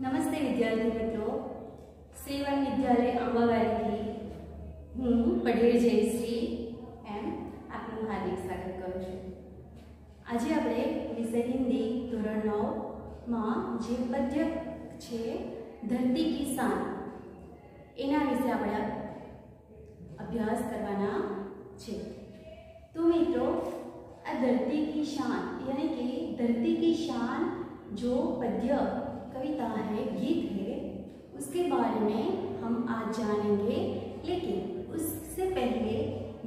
नमस्ते विद्यार्थी मित्रों। सेवन विद्यालय अंबागारी की हूँ पटेल जयश्री एम आप हार्दिक स्वागत करु आज आप विषय हिंदी धोरण नौ मे पद्य धरती की शान। एना विषय आप अभ्यास करवाना छे। तो मित्रों धरती की शान यानी कि धरती की शान जो पद्य कविता है, गीत है, उसके बारे में हम आज जानेंगे। लेकिन उससे पहले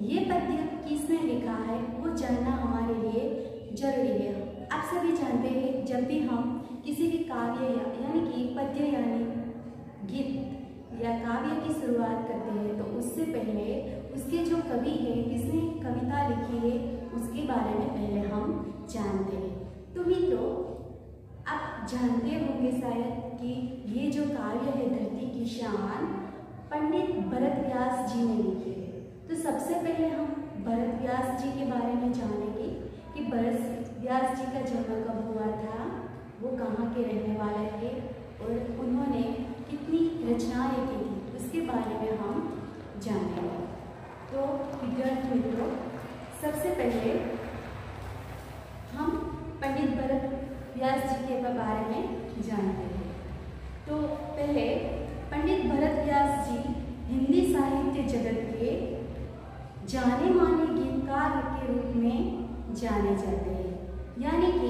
ये पद्य किसने लिखा है, वो जानना हमारे लिए ज़रूरी है आप सभी जानते हैं जब भी हम किसी भी काव्य या यानी कि पद्य यानी गीत या काव्य की शुरुआत करते हैं तो उससे पहले उसके जो कवि है किसने कविता लिखी है उसके बारे में पहले हम जानते हैं तो मित्रों आप जानते होंगे शायद कि ये जो काव्य है धरती की पंडित भरत व्यास जी ने लिखी। है तो सबसे पहले हम भरत व्यास जी के बारे में जानेंगे कि भरत व्यास जी का जन्म कब हुआ था, वो कहाँ के रहने वाले थे और उन्होंने कितनी रचनाएँ की थी, उसके बारे में हम जानेंगे। तो विद्यार्थी मित्रों सबसे पहले हम पंडित भरत व्यास जी के बारे में जानते हैं तो पहले पंडित भरत व्यास जी हिंदी साहित्य जगत के जाने माने गीतकार के रूप में जाने जाते हैं। यानी कि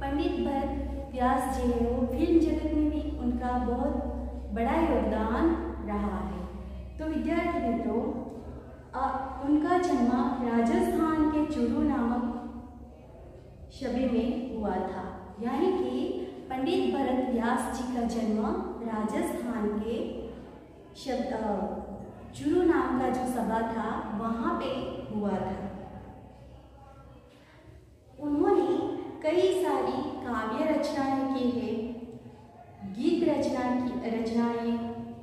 पंडित भरत व्यास जी है, वो फ़िल्म जगत में भी उनका बहुत बड़ा योगदान रहा है। तो विद्यार्थी मित्रों उनका जन्म राजस्थान के चूरू नामक शबे में हुआ था। यानी कि पंडित भरत व्यास जी का जन्म राजस्थान के शब्द चूरू नाम का जो सभा था, वहाँ पे हुआ था। उन्होंने कई सारी काव्य रचनाएँ की है, गीत रचना की, रचनाएँ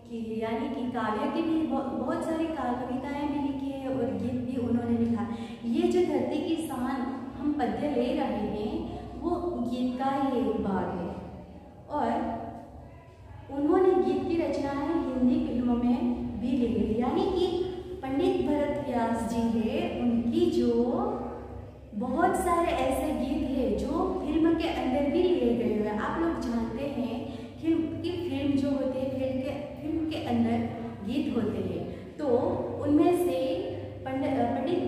की है यानी कि काव्य की भी बहुत सारी कविताएँ भी लिखी है और गीत भी उन्होंने लिखा। ये जो धरती की शान हम पद्य ले रहे हैं, वो गीत का ही एक भाग है। और की रचनाएँ हिंदी फ़िल्मों में भी लिखी है। यानी कि पंडित भरत व्यास जी है, उनकी जो बहुत सारे ऐसे गीत है जो फ़िल्म के अंदर भी लिए गए हुए आप लोग जानते हैं, फ़िल्म की फ़िल्म जो होती है, फ़िल्म के फ़िल्म के अंदर गीत होते हैं। तो उनमें से पंडित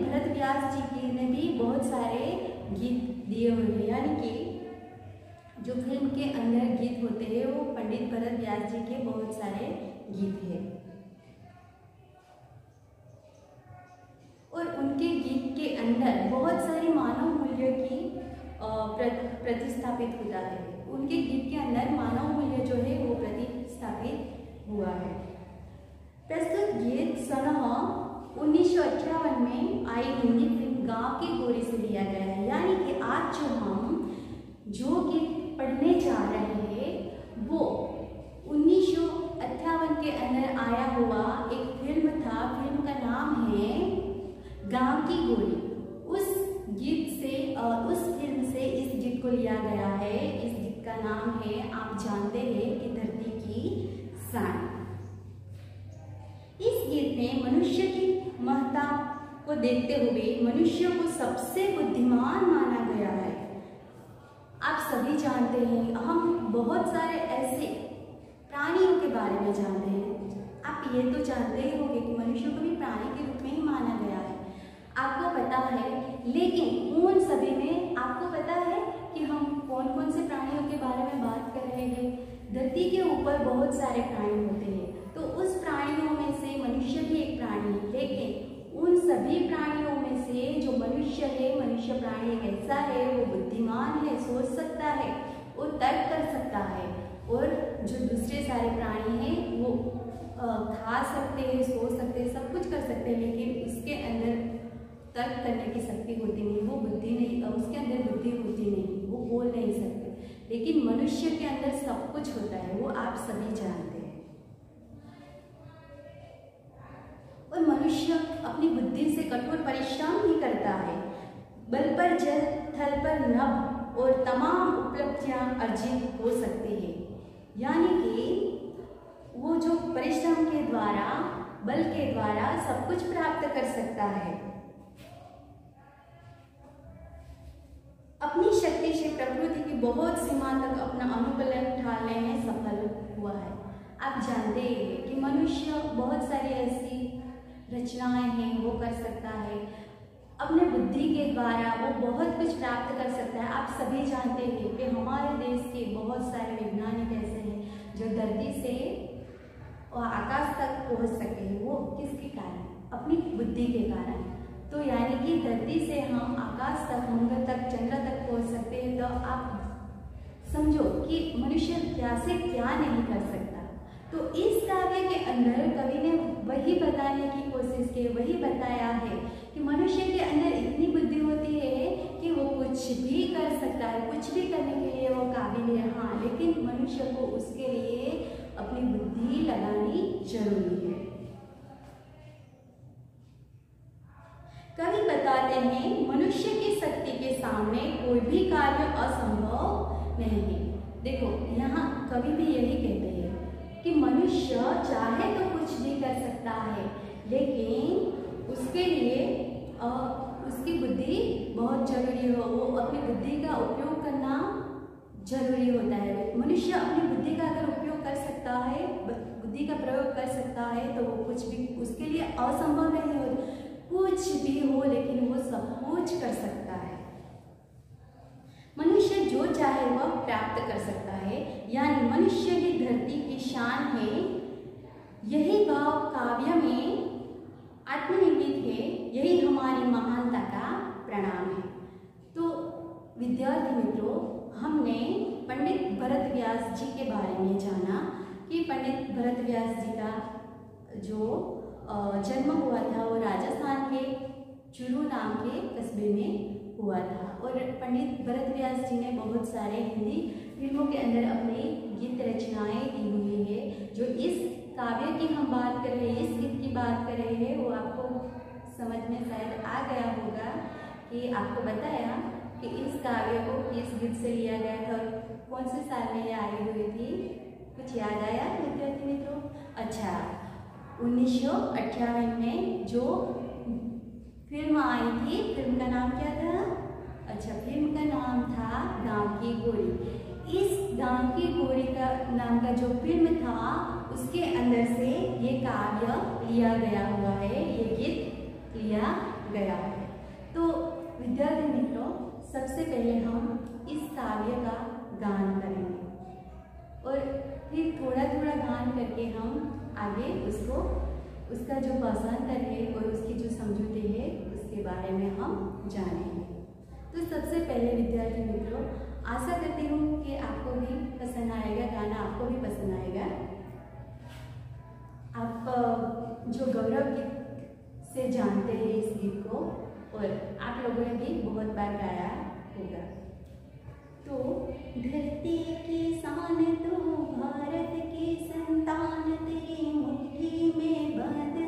भरत व्यास जी की ने भी बहुत सारे गीत दिए हुए हैं। यानी कि जो फ़िल्म के अंदर गीत होते हैं, वो पंडित भरत व्यास जी के बहुत सारे गीत हैं। और उनके गीत के अंदर बहुत सारी मानव मूल्य की प्रतिस्थापित होता है। उनके गीत के अंदर मानव मूल्य जो है, वो प्रतिस्थापित हुआ है। प्रस्तुत गीत सन उन्नीस सौ अट्ठावन में आई हिंदी फ़िल्म गाँव के गोरी से लिया गया है। यानी कि आज जो हम जो गीत पढ़ने जा रहे हैं वो उन्नीस के अंदर आया हुआ एक फ़िल्म था, फ़िल्म का नाम है गाँव की गोली। उस गीत से और उस फ़िल्म से इस गीत को लिया गया है। इस गीत का नाम है, आप जानते हैं, कि धरती की शान इस गीत में मनुष्य की महत्ता को देखते हुए मनुष्य को सबसे बुद्धिमान माना गया है। सभी जानते हैं, हम बहुत सारे ऐसे प्राणियों के बारे में जानते हैं। आप ये तो जानते ही होंगे कि मनुष्य को भी प्राणी के रूप में ही माना गया है। आपको पता है, लेकिन उन सभी में आपको पता है कि हम कौन कौन से प्राणियों के बारे में बात कर रहे हैं? धरती के ऊपर बहुत सारे प्राणी होते हैं। तो उस प्राणियों में से मनुष्य भी एक प्राणी है लेकिन उन सभी प्राणियों में से जो मनुष्य है मनुष्य प्राणी एक ऐसा है वो बुद्धिमान है सोच सकता है वो तर्क कर सकता है। और जो दूसरे सारे प्राणी हैं, वो खा सकते हैं, सो सकते हैं, सब कुछ कर सकते हैं, लेकिन उसके अंदर तर्क करने की शक्ति होती नहीं, वो बुद्धि नहीं उसके अंदर बुद्धि होती नहीं, वो बोल नहीं सकते। लेकिन मनुष्य के अंदर सब कुछ होता है, वो आप सभी जानते हैं। और मनुष्य अपनी बुद्धि से कठोर परिश्रम भी करता है। बल पर जल, थल पर नभ और तमाम उपलब्धियाँ अर्जित हो सकती है। यानी कि वो जो परिश्रम के द्वारा, बल के द्वारा सब कुछ प्राप्त कर सकता है। अपनी शक्ति से प्रकृति की बहुत सीमा तक अपना अनुकूलन उठाने में सफल हुआ है। आप जानते हैं कि मनुष्य बहुत सारी ऐसी रचनाएँ हैं, वो कर सकता है। अपने बुद्धि के द्वारा वो बहुत कुछ प्राप्त कर सकता है। आप सभी जानते हैं कि हमारे देश के बहुत सारे वैज्ञानिक ऐसे हैं जो धरती से और आकाश तक पहुँच सके वो किसके कारण? अपनी बुद्धि के कारण। तो यानी कि धरती से हम आकाश तक, मंगल तक, चंद्र तक पहुँच सकते हैं। तो आप समझो कि मनुष्य क्या से क्या नहीं कर सकता। तो इस काव्य के अंदर कवि ने वही बताने की कोशिश की, वही बताया है कि मनुष्य कुछ भी कर सकता है कुछ भी करने के लिए वो काबिल है। हाँ लेकिन मनुष्य को उसके लिए अपनी बुद्धि लगानी ज़रूरी है। कवि बताते हैं मनुष्य की शक्ति के सामने कोई भी कार्य असंभव नहीं। है देखो यहाँ कवि भी यही कहते हैं कि मनुष्य चाहे तो कुछ भी कर सकता है लेकिन उसके लिए आ, उसकी बुद्धि बहुत ज़रूरी हो। वो अपनी बुद्धि का उपयोग करना ज़रूरी होता है। मनुष्य अपनी बुद्धि का अगर उपयोग कर सकता है बुद्धि का प्रयोग कर सकता है तो वो कुछ भी, उसके लिए असंभव नहीं हो, कुछ भी हो, लेकिन वो सब कुछ कर सकता है। मनुष्य जो चाहे वह प्राप्त कर सकता है। यानी मनुष्य ही धरती की शान है। यही भाव काव्य में आत्मनिर्मित है। यही हमारी महानता प्रणाम है। तो विद्यार्थी मित्रों, हमने पंडित भरत व्यास जी के बारे में जाना कि पंडित भरत व्यास जी का जो जन्म हुआ था वो राजस्थान के चुरू नाम के कस्बे में हुआ था। और पंडित भरत व्यास जी ने बहुत सारे हिंदी फ़िल्मों के अंदर अपनी गीत रचनाएँ दी हुई है, जो इस काव्य की हम बात कर रहे हैं, इस गीत की बात कर रहे हैं, वो आपको समझ में शायद आ गया होगा। कि आपको बताया कि इस काव्य को किस गीत से लिया गया था और कौन से साल में ये आई हुई थी? कुछ याद आया विद्यार्थी मित्रों? अच्छा उन्नीस में जो फ़िल्म आई थी, फ़िल्म का नाम क्या था? अच्छा फ़िल्म का नाम था गाँव की गोरी। इस गाँव की गोरी का नाम का जो फ़िल्म था, उसके अंदर से ये काव्य लिया गया हुआ है, ये गीत लिया गया है। तो विद्यार्थी मित्रों, सबसे पहले हम इस काव्य का गान करेंगे। और फिर थोड़ा थोड़ा गान करके हम आगे उसको, उसका जो भाषांतर है और उसकी जो समझौते है, उसके बारे में हम जानेंगे। तो सबसे पहले विद्यार्थी मित्रों, आशा करती हूँ कि आपको भी पसंद आएगा गाना, आपको भी पसंद आएगा। आप जो गौरव गीत से जानते हैं इस गीत को और आप लोगों ने भी बहुत बार गाया होगा। तो धरती के शान तो भारत के संतान तेरी मुट्ठी में बंद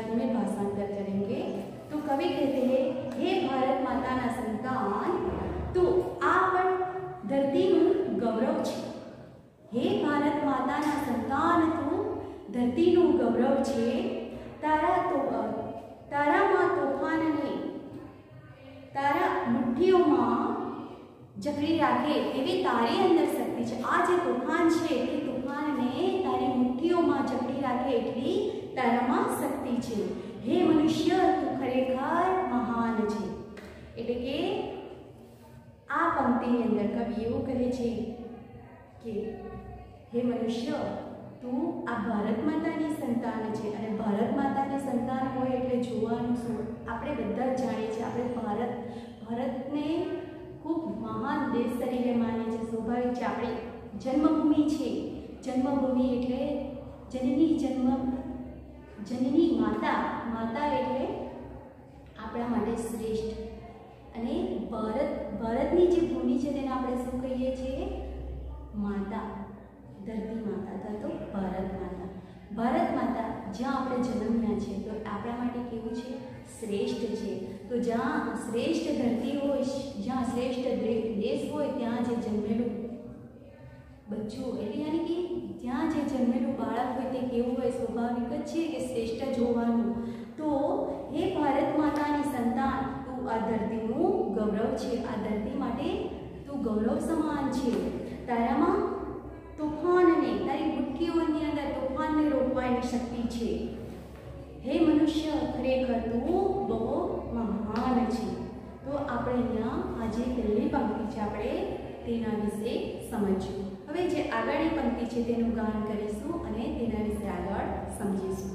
बड़ा महान है यानी उसका हम गुजराती में भाषांतर करेंगे तो कवि कवि कहते हैं हे ભારત માતાના સંતાન તો આ પણ ધરતીનું ગૌરવ છે હે ભારત માતાના સંતાન તું ધરતીનું ગૌરવ છે તારા તો તારામાં તોફાનને તારા મુઠ્ઠીઓમાં જકડી રાખે એવી તારી અંદર શક્તિ છે આ જે તોફાન છે એ તોફાનને તારી મુઠ્ઠીઓમાં જકડી રાખે એટલી તારામાં શક્તિ છે. હે મનુષ્ય, તું ખરેખર મહાન છે. એટલે કે આ પંક્તિની અંદર કવિ એવું કહે છે કે, હે મનુષ્ય, તું આ ભારત માતાની સંતાન છે અને ભારત માતાની સંતાન હોય એટલે જોવાનું શું? આપણે બધા જ જાણીએ છીએ, આપણે ભારત, ભારતને ખૂબ મહાન દેશ તરીકે માનીએ છીએ. સ્વાભાવિક છે, આપણી જન્મભૂમિ છે. જન્મભૂમિ એટલે જનની જન્મ જનની માતા માતા એટલે આપણા માટે શ્રેષ્ઠ. અને ભારત, ભારતની જે ભૂમિ છે તેને આપણે શું કહીએ છીએ? માતા, ધરતી માતા, અથવા તો ભારત માતા. ભારત માતા જ્યાં આપણે જન્મ્યા છે, તો આપણા માટે કેવું છે? શ્રેષ્ઠ છે. તો જ્યાં શ્રેષ્ઠ ધરતી હોય, જ્યાં શ્રેષ્ઠ દેશ હોય, ત્યાં જે જન્મેલું. બચ્ચું, એટલે યાની કે ત્યાં જે જન્મેલું બાળક હોય તે કેવું હોય, સ્વાભાવિક જ છે કે શ્રેષ્ઠ જોવાનું. તો હે ભારત માતાની સંતાન, તું આ ધરતીનું ગૌરવ છે, આ ધરતી માટે તું ગૌરવ સમાન છે. તારામાં તોફાનને તારી ગુટકીઓની અંદર તોફાનને રોકવાની શક્તિ છે. હે મનુષ્ય, ખરેખર તું બહુ મહાન છે. તો આપણે અહીંયા આજે પહેલી પંક્તિ છે આપણે તેના વિશે સમજ્યું હવે જે આગળની પંક્તિ છે તેનું ગાન કરીશું અને તેના વિશે આગળ સમજીશું.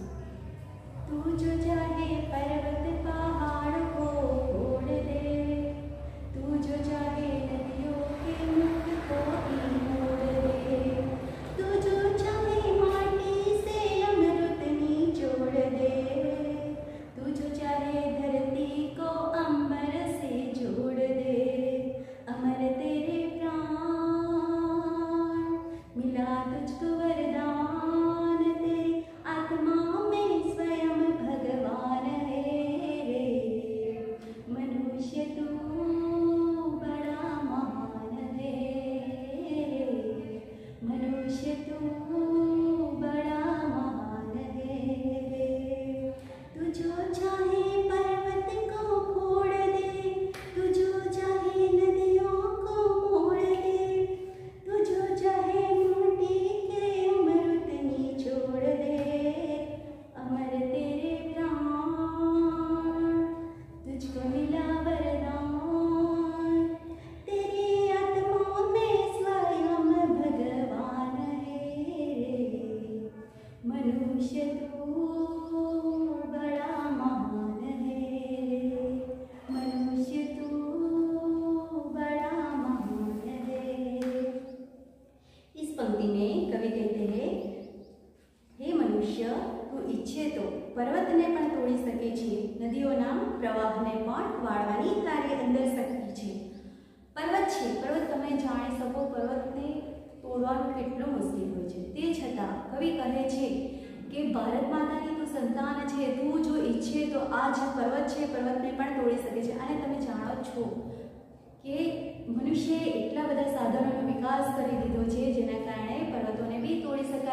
તું જો ચાહે પર્વત પહાડ initié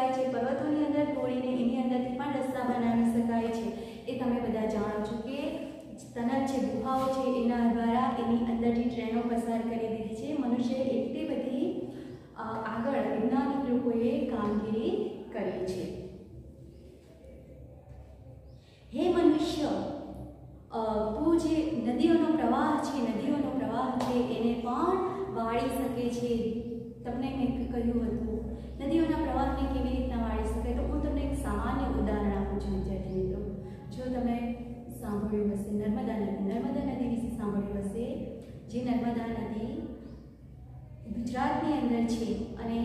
શકાય છે, પર્વતોની અંદર તોડીને એની અંદરથી પણ રસ્તા બનાવી શકાય છે. એ તમે બધા જાણો છો કે ટનલ જે ગુફાઓ છે, એના દ્વારા એની અંદરથી ટ્રેનો પસાર કરી દીધી છે. મનુષ્યએ એટલી બધી આગળ વૈજ્ઞાનિક લોકોએ કામગીરી કરી છે. હે મનુષ્ય તું જે નદીઓનો પ્રવાહ છે, નદીઓનો પ્રવાહ છે, એને પણ વાળી શકે છે. તમને મેં કહ્યું હતું નદીઓના પ્રવાહને કેવી રીતના વાળી શકાય? તો હું તમને એક સામાન્ય ઉદાહરણ આપું છું, વિદ્યાર્થી મિત્રો. જો તમે સાંભળ્યું હશે, નર્મદા નદી. નર્મદા નદી વિશે સાંભળ્યું હશે, જે નર્મદા નદી ગુજરાતની અંદર છે અને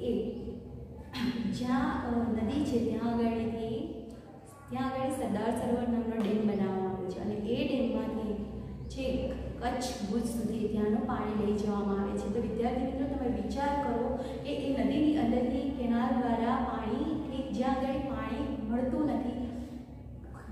એ જ્યાં નદી છે, ત્યાં આગળથી, ત્યાં આગળ સરદાર સરોવર નામનો ડેમ બનાવવામાં આવ્યો છે. અને એ ડેમમાંથી છેક કચ્છ ભુજ સુધી ત્યાંનું પાણી લઈ જવામાં આવે છે. તો વિદ્યાર્થી મિત્રો, તમે વિચાર કરો કે એ નદીની અંદરથી કેનાલ દ્વારા પાણી જ્યાં આગળ પાણી મળતું નથી.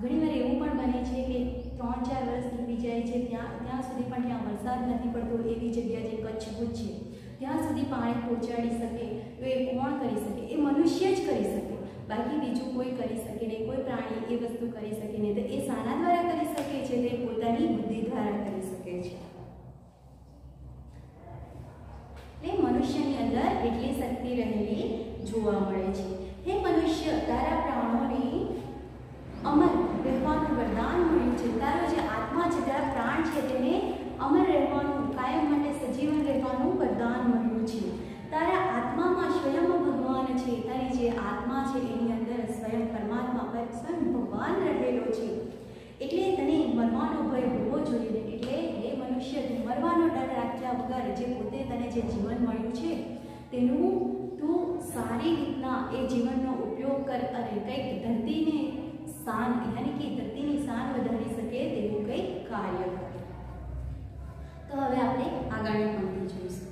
ઘણીવાર એવું પણ બને છે કે ત્રણ ચાર વર્ષ નીકળી જાય છે, ત્યાં ત્યાં સુધી પણ ત્યાં વરસાદ નથી પડતો એવી જગ્યા જે કચ્છ ભુજ છે. ત્યાં સુધી પાણી પહોંચાડી શકે તો એ કોણ કરી શકે? એ મનુષ્ય જ કરી શકે. બાકી બીજું કોઈ કરી શકે નહીં, કોઈ પ્રાણી એ વસ્તુ કરી શકે નહીં. તો એ શાના દ્વારા કરી શકે છે તે પોતાની બુદ્ધિ દ્વારા કરી શકે છે? તે મનુષ્યની અંદર એટલી શક્તિ રહેલી જોવા મળે છે. હે મનુષ્ય, તારા પ્રાણોની અમર રહેવાનું વરદાન મળ્યું છે. તારો જે આત્મા છે, તારા પ્રાણ છે, તેને અમર રહેવાનું, કાયમ માટે સજીવન રહેવાનું વરદાન મળ્યું છે. તારા આત્મામાં સ્વયં ભગવાન છે. તારી જે આત્મા છે એની અંદર સ્વયં પરમાત્મા પર સ્વયં ભગવાન રહેલો છે એટલે તને મરવાનો ભય હોવો જોઈએ એટલે હે મનુષ્ય તું મરવાનો ડર રાખ્યા વગર જે પોતે તને જે જીવન મળ્યું છે, તેનું તું સારી રીતના એ જીવનનો ઉપયોગ કર અને કંઈક ધરતીને શાન યાની કે ધરતીની શાન વધારી શકે તેવું કંઈક કાર્ય કર. તો હવે આપણે આગળની પંક્તિ જોઈશું.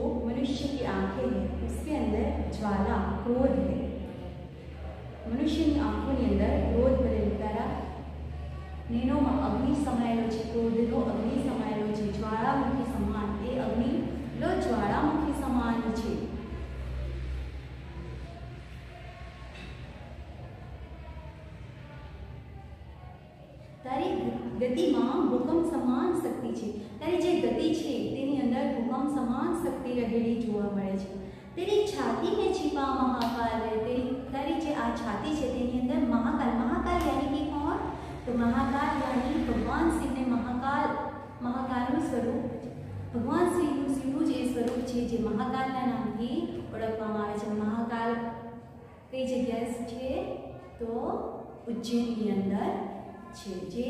जो मनुष्य की आंखें हैं उसके अंदर ज्वाला क्रोध है મનુષ્યની આંખોની અંદર ક્રોધ ભરેલું તારા નેનોમાં અગ્નિ સમાયેલો છે ક્રોધનો અગ્નિ સમાયેલો છે જ્વાળામુખી સમાન એ અગ્નિનો જ્વાળામુખી સમાન છે તારી ગતિમાં ભૂકંપ સમાન શક્તિ છે પડતી રહેલી જોવા મળે છે. તેની છાતીને છીપા મહાકાલ તેની તારી જે આ છાતી છે તેની અંદર મહાકાલ મહાકાલ યાની કે કોણ? તો મહાકાલ યાની ભગવાન શિવને મહાકાલ, મહાકાલનું સ્વરૂપ ભગવાન શિવનું શિવનું એ સ્વરૂપ છે જે મહાકાલના નામથી ઓળખવામાં આવે છે. મહાકાલ કઈ જગ્યાએ છે? તો ઉજ્જૈનની અંદર છે, જે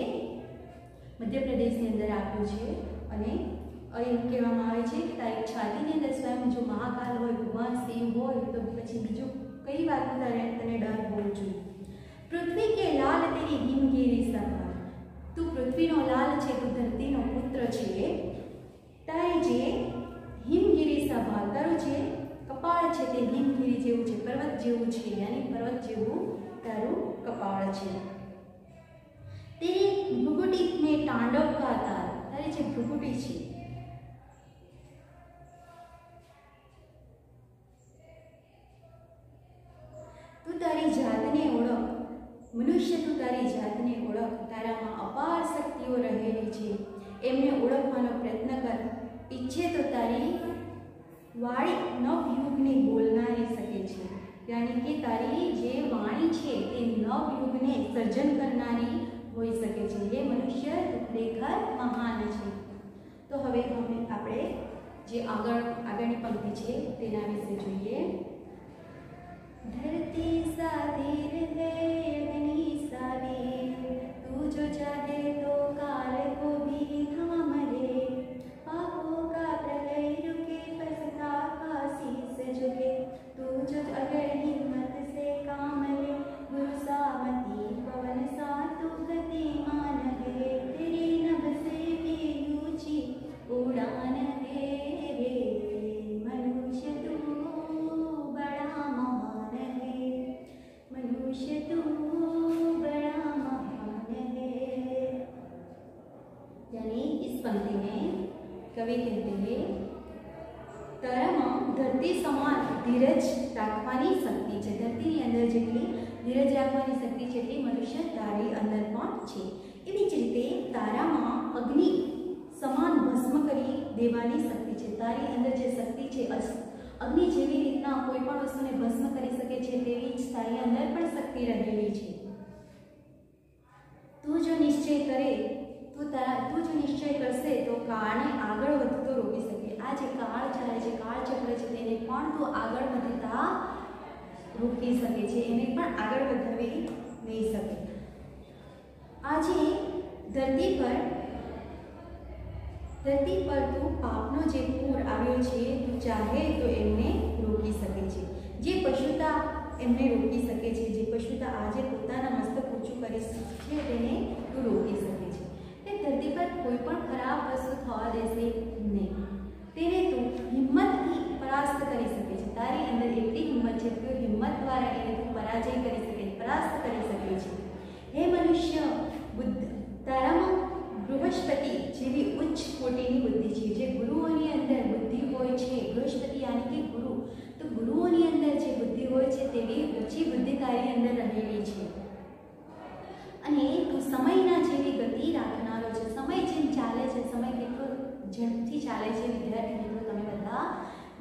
મધ્યપ્રદેશની અંદર આવ્યું છે અને અહીં કહેવામાં આવે છે કે તારી છાતીની અંદર સ્વયં જો મહાકાલ હોય, ભગવાન શિવ હોય, તો પછી બીજું કઈ વાત તારે તને ડર હોવું જોઈએ? પૃથ્વી કે લાલ તેરી હિમગીરી સમાન? તું પૃથ્વીનો લાલ છે, તું ધરતીનો પુત્ર છે. તારે જે હિમગીરી સમાન, તારું જે કપાળ છે તે હિમગીરી જેવું છે, પર્વત જેવું છે, યાની પર્વત જેવું તારું કપાળ છે. તેરી ભ્રુકુટી મેં તાંડવ ગાતા તારી જે ભ્રુકુટી છે તારી જાતને ઓળખ, તારામાં અપાર શક્તિઓ રહેલી છે. એમને ઓળખવાનો પ્રયત્ન કર. ઈચ્છે તો તારી વાણી નવયુગને બોલનારી શકે છે. યાની કે તારી જે વાણી છે તે નવયુગને સર્જન કરનારી હોઈ શકે છે. એ મનુષ્ય ખરેખર મહાન છે. તો હવે હવે આપણે જે આગળ, આગળની પંક્તિ છે તેના વિશે જોઈએ. ધરતી સાથે રહે तू जो चाहे तो દેવાની શક્તિ છે, તારી અંદર જે શક્તિ છે અગ્નિ જેવી રીતના કોઈ પણ વસ્તુને ભસ્મ કરી શકે છે, તેવી જ તારી અંદર પણ શક્તિ રહેલી છે. તું જો નિશ્ચય કરે, તું તારા તું જો નિશ્ચય કરશે, તો કાળને આગળ વધતો રોકી શકે. આ જે કાળ ચાલે છે કાળ ચક્ર છે, તેને પણ તું આગળ વધતા રોકી શકે છે, એને પણ આગળ વધાવી નહીં શકે. આજે ધરતી પર ધરતી પર તું પાપનો જે પૂર આવ્યો છે, તું ચાહે તો એમને રોકી શકે છે. જે પશુતા એમને રોકી શકે છે, જે પશુતા આજે પોતાના મસ્તક ઊંચું કરી છે, તેને તું રોકી શકે છે. તે ધરતી પર કોઈ પણ ખરાબ વસ્તુ થવા દેશે નહીં. તેને તું હિંમતથી પરાસ્ત કરી શકે છે. તારી અંદર એટલી હિંમત છે કે હિંમત દ્વારા એને તું પરાજય કરી શકે, પરાસ્ત કરી શકે છે. હે મનુષ્ય બુદ્ધ તારામાં બૃહસ્પતિ જેવી ઉચ્ચ કોટીની બુદ્ધિ છે જે ગુરુઓની અંદર બુદ્ધિ હોય છે બૃહસ્પતિ યાની કે ગુરુ તો ગુરુઓની અંદર જે બુદ્ધિ હોય છે તેવી ઊંચી બુદ્ધિ તારી અંદર રહેલી છે. અને તું સમયના જેવી ગતિ રાખનારો છે. સમય જેમ ચાલે છે, સમય કેટલો ઝડપથી ચાલે છે, વિદ્યાર્થી મિત્રો, તમે બધા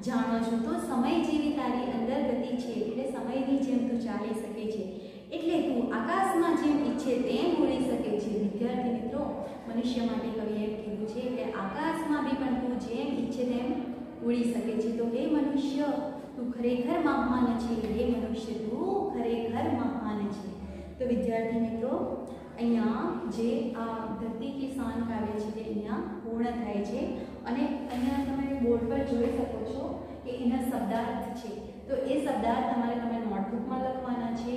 જાણો છો. તો સમય જેવી તારી અંદર ગતિ છે, એટલે સમયની જેમ તું ચાલી શકે છે. એટલે તું આકાશમાં જેમ ઈચ્છે તેમ ઉડી શકે છે. વિદ્યાર્થી મિત્રો, મનુષ્ય માટે કવિએ કીધું છે કે આકાશમાં બી પણ તું જેમ ઈચ્છે તેમ ઉડી શકે છે. તો હે મનુષ્ય તું ખરેખર મહાન છે. હે મનુષ્ય, તું ખરેખર મહાન છે. તો વિદ્યાર્થી મિત્રો, અહીંયા જે આ ધરતી કિસાન કાવ્ય છે તે અહીંયા પૂર્ણ થાય છે. અને અહીંયા તમે બોર્ડ પર જોઈ શકો છો કે એના શબ્દાર્થ છે. તો એ શબ્દાર્થ તમારે તમે નોટબુકમાં લખવાના છે.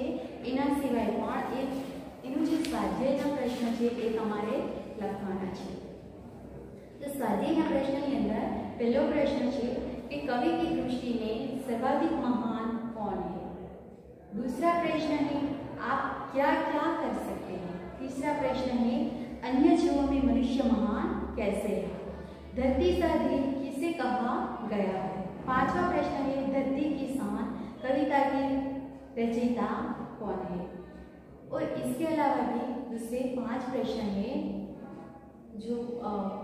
એના સિવાય પણ એ એનું જે સ્વાધ્યાયના પ્રશ્ન છે એ તમારે લખવાના છે. તો સ્વાધ્યાયના પ્રશ્નની અંદર પહેલો પ્રશ્ન છે કે કવિ કે કૃષ્ટિને सर्वाधिक महान कौन है? दूसरा प्रश्न है, आप क्या क्या कर सकते हैं? तीसरा प्रश्न है, अन्य जीवों में मनुष्य महान कैसे है? धरती सा दिल किसे कहा गया है? पांचवा प्रश्न है, धरती की किसान कविता की रचयिता कौन है? और इसके अलावा भी दूसरे पाँच प्रश्न है, जो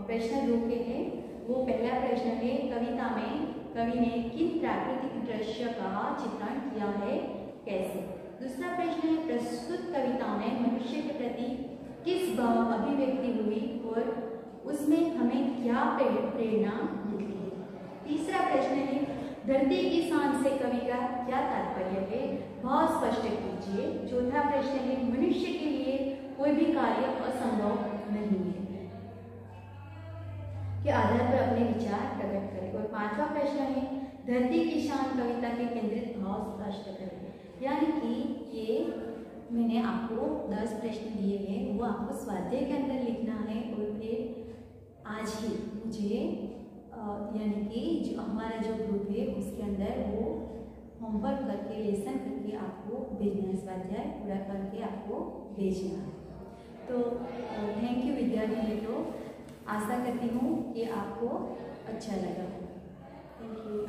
प्रश्न दो के हैं, वो पहला प्रश्न है, कविता में कवि ने किन प्राकृतिक दृश्य का चित्रण किया है, कैसे? दूसरा प्रश्न है, प्रस्तुत कविता में मनुष्य के प्रति किस भाव अभिव्यक्ति हुई और उसमें हमें क्या प्रेरणा मिलती है? तीसरा प्रश्न है, धरती की सांस से कवि का क्या तात्पर्य है? बहुत स्पष्ट कीजिए। चौथा प्रश्न है, मनुष्य के लिए कोई भी कार्य के आधार पर अपने विचार प्रकट करें। और पांचवा प्रश्न है, धरती की शान कविता के केंद्रित भाव स्पष्ट करें। यानी कि ये मैंने आपको दस प्रश्न दिए हैं, वो आपको स्वाध्याय के अंदर लिखना है और फिर आज ही मुझे यानी कि जो हमारा जो ग्रुप है, उसके अंदर वो होमवर्क करके लेसन करके आपको भेजना है, स्वाध्याय पूरा करके आपको भेजना है। तो थैंक यू विद्यार्थी मित्रों। आशा करती हूँ कि आपको अच्छा लगा थैंक यू